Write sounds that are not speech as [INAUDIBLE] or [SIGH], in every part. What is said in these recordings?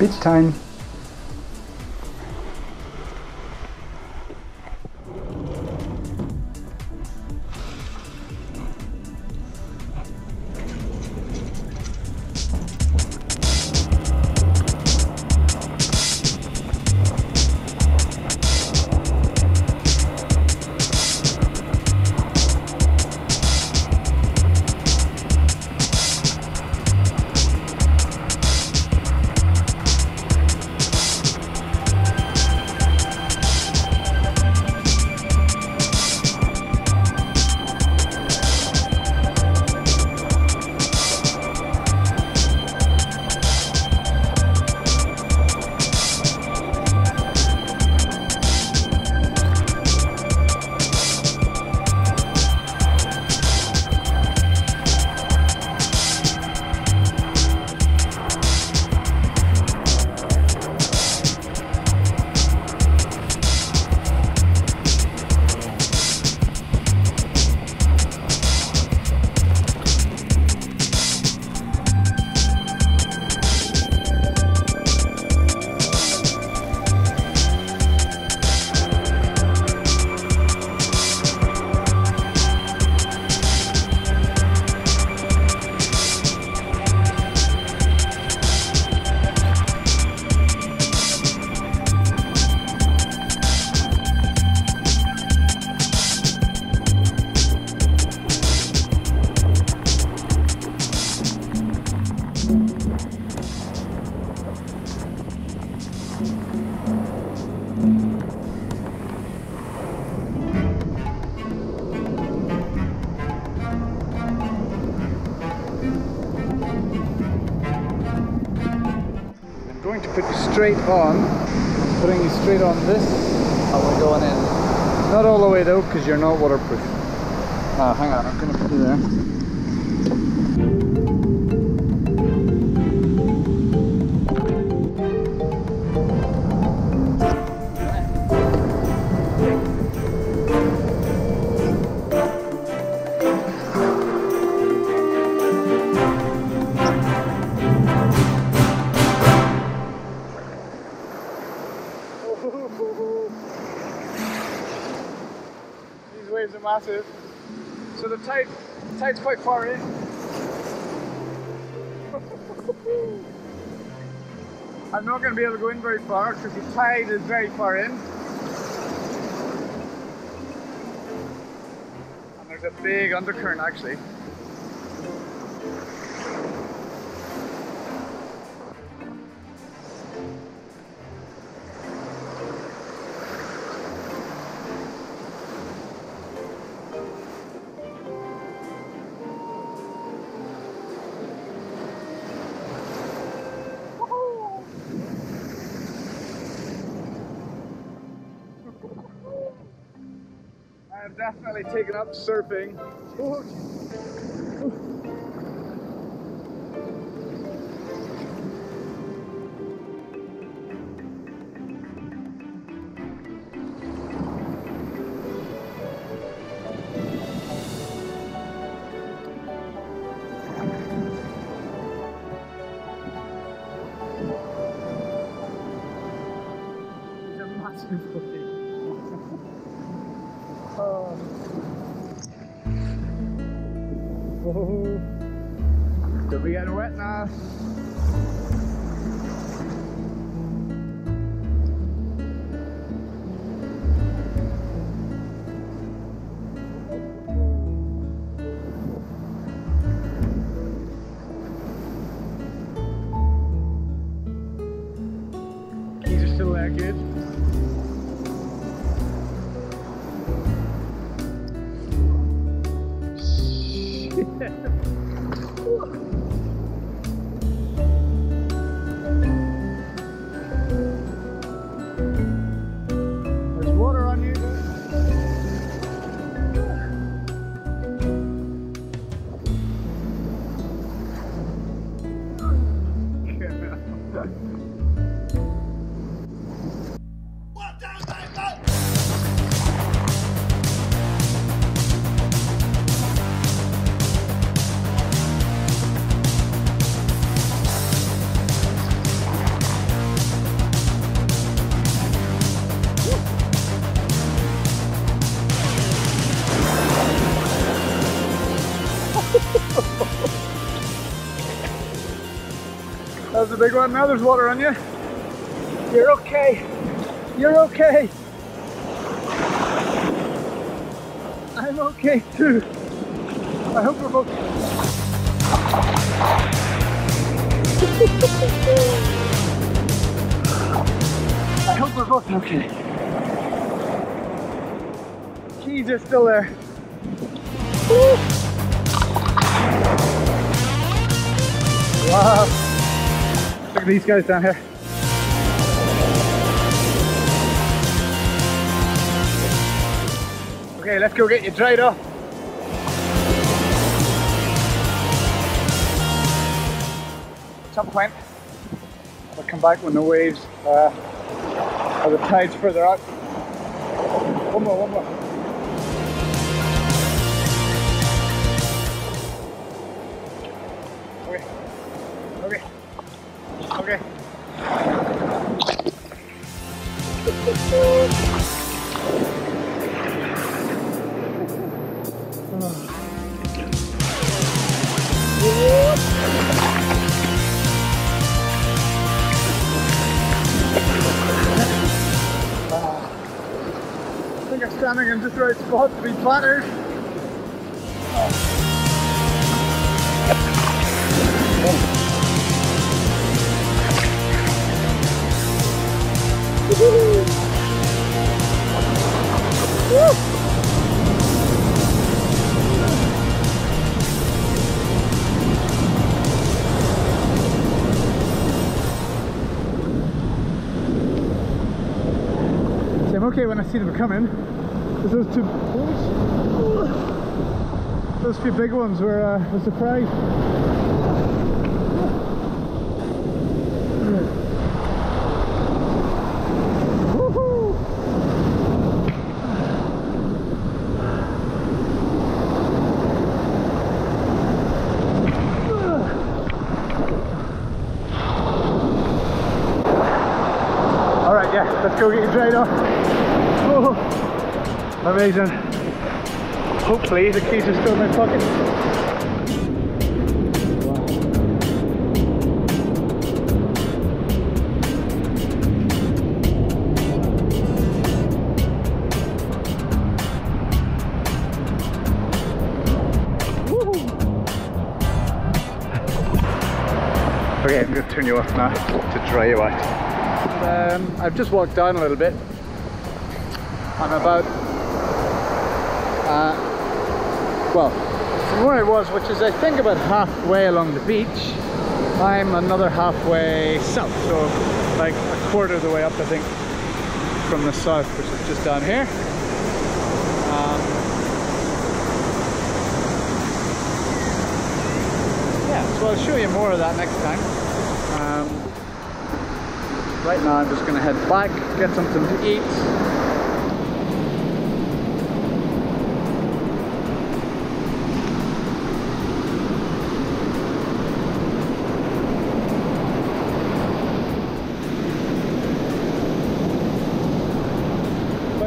Beach straight on. I'm putting you straight on this. And we're going in. Not all the way though, because you're not waterproof. Ah, hang on, I'm going to put you there. These waves are massive. So the tide, the tide's quite far in. [LAUGHS] I'm not going to be able to go in very far because the tide is very far in. And there's a big undercurrent actually. Have definitely taken up surfing. These are massive waves. Oh. Could be getting wet now. Keys are still there, good. Big one. Now there's water on you. You're okay. You're okay. I'm okay too. I hope we're both. I hope we're both okay. Keys are still there. Wow. Look at these guys down here. Okay, let's go get you dried. At some point, I'll come back when the waves uh, or the tide's further out. One more, one more. Standing in just the right spot to be I'm okay when I see them coming. 'Cause those two, those few big ones were uh, a surprise. All right, yeah, let's go get you dried off. Amazing. Hopefully the keys are still in my pocket. Okay, I'm going to turn you off now to dry you out. Um, I've just walked down a little bit. I'm about, uh, well, from where I was, which is I think about halfway along the beach, I'm another halfway south, so like a quarter of the way up, I think, from the south, which is just down here. Um, yeah, so I'll show you more of that next time. Um, right now I'm just going to head back, get something to eat.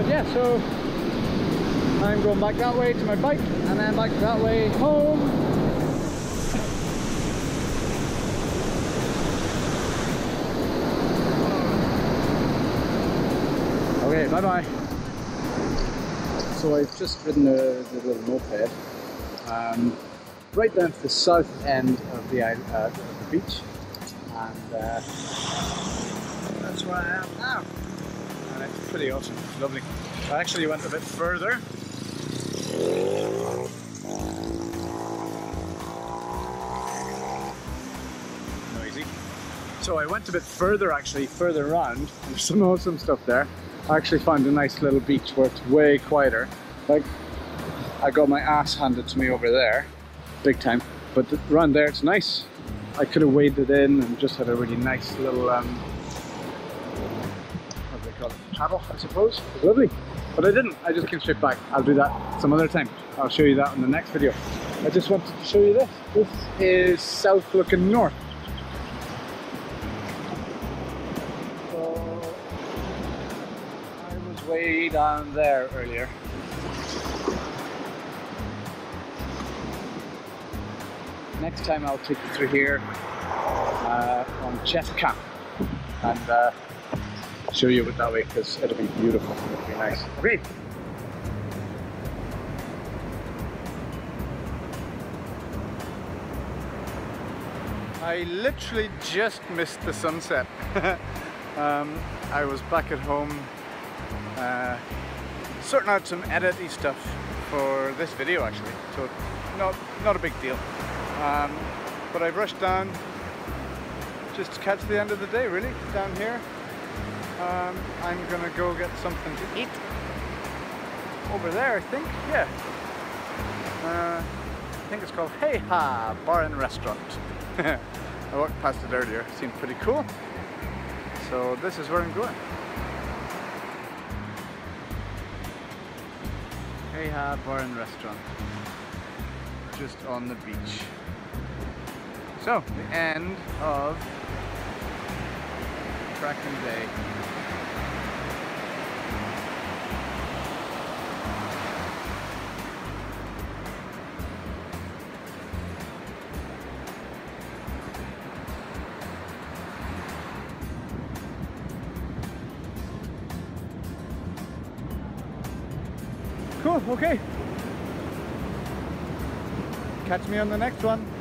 Yeah, so I'm going back that way to my bike and then back that way home. Okay, bye bye. So I've just ridden the, the little moped um, right down to the south end of the, uh, the beach, and uh, that's where I am now. Pretty awesome, lovely. I actually went a bit further. Noisy. So I went a bit further actually, further around. There's some awesome stuff there. I actually found a nice little beach where it's way quieter. Like I got my ass handed to me over there, big time. But around there it's nice. I could have waded in and just had a really nice little um, what do they call it? Paddle, I suppose. It lovely. But I didn't. I just came straight back. I'll do that some other time. I'll show you that in the next video. I just wanted to show you this. This is south looking north. So I was way down there earlier. Next time I'll take you through here. uh, on Chest Cam and uh, show you it that way because it'll be beautiful. It'll be nice. Great. I literally just missed the sunset. [LAUGHS] um, I was back at home uh, sorting out some edity stuff for this video actually, so not, not a big deal. Um, but I rushed down just to catch the end of the day really, down here. Um, I'm gonna go get something to eat over there I think, yeah. Uh, I think it's called Hey Ha Bar and Restaurant. [LAUGHS] I walked past it earlier, it seemed pretty cool. So this is where I'm going. Hey Ha Bar and Restaurant. Just on the beach. So, the end of tracking Day. Cool, okay. Catch me on the next one.